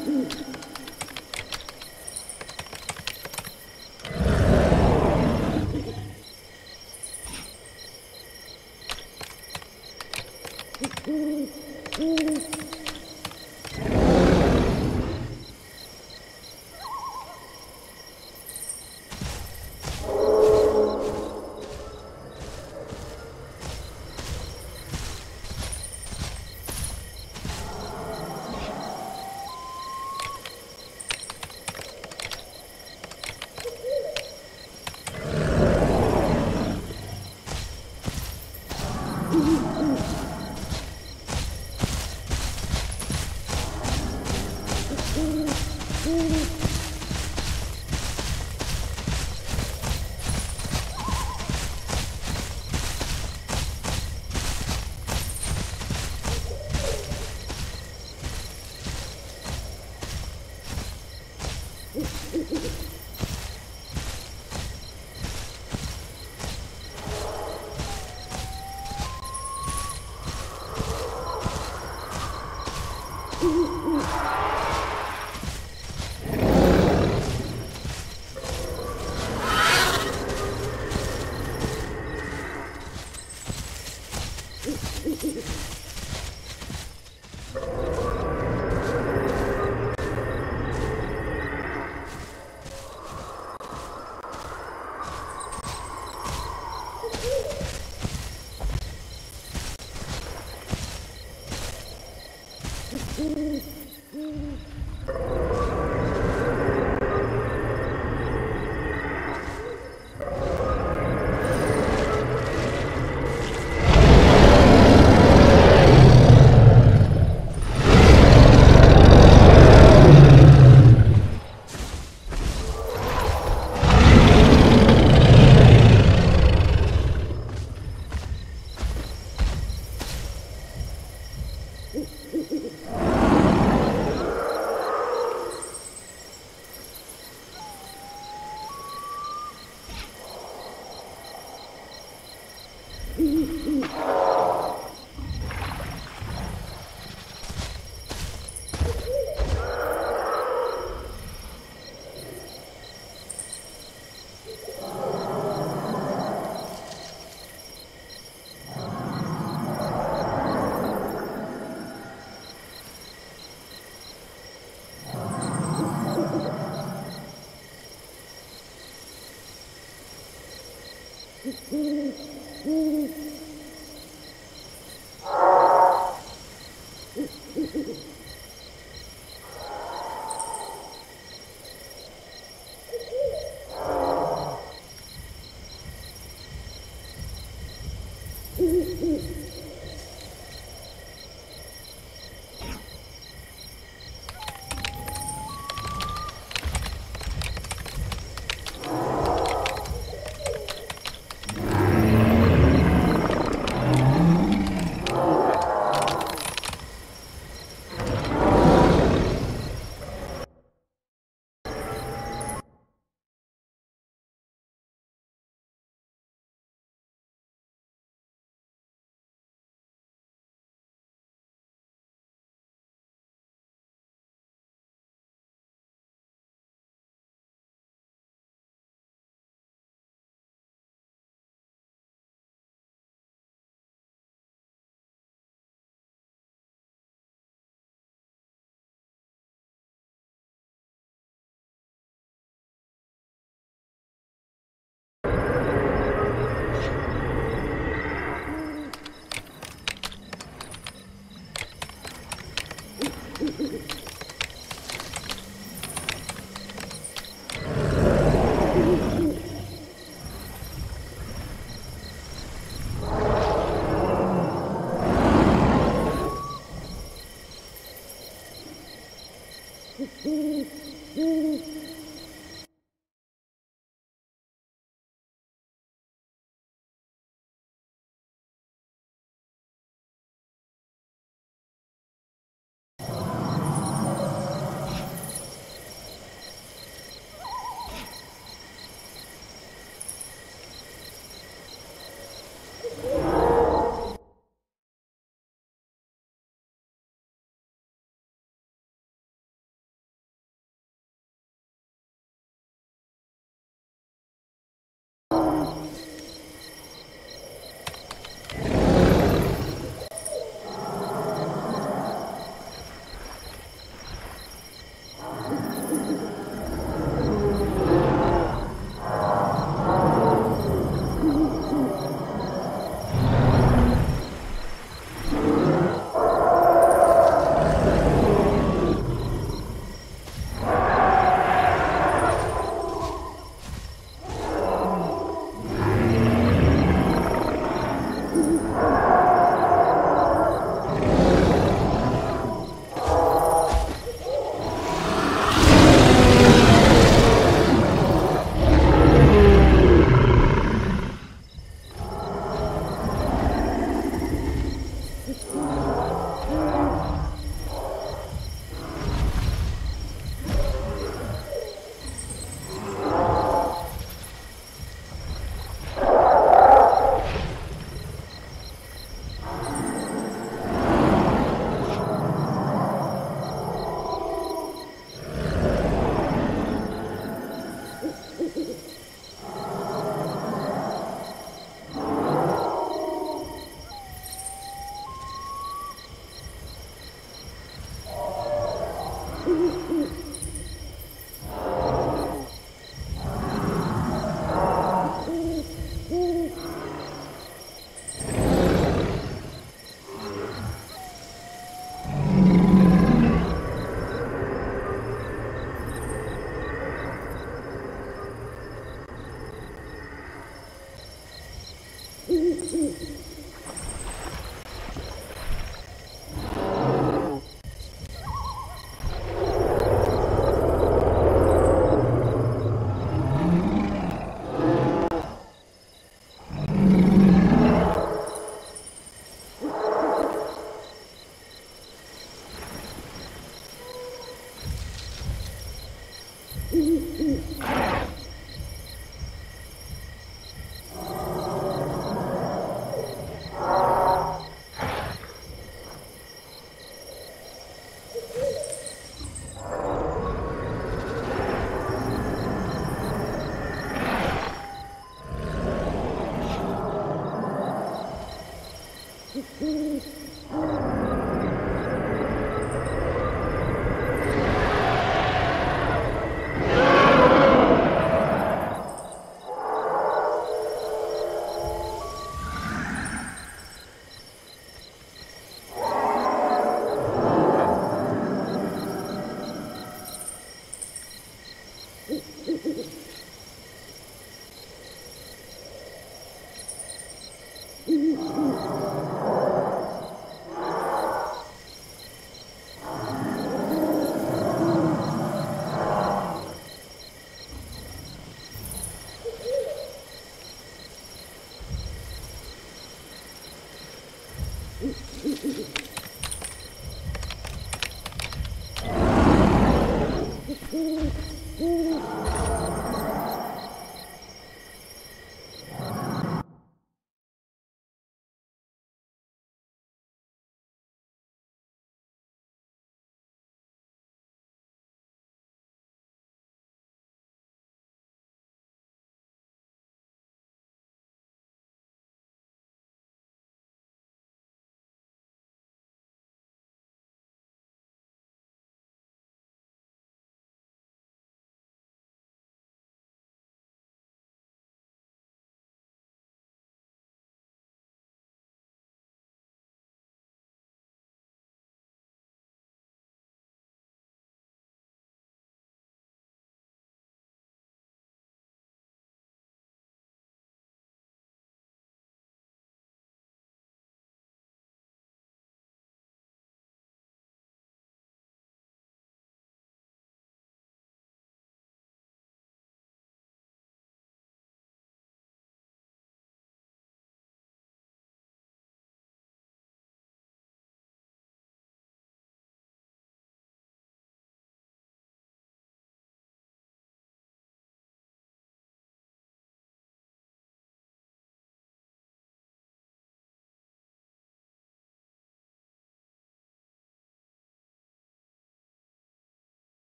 Mm-hmm.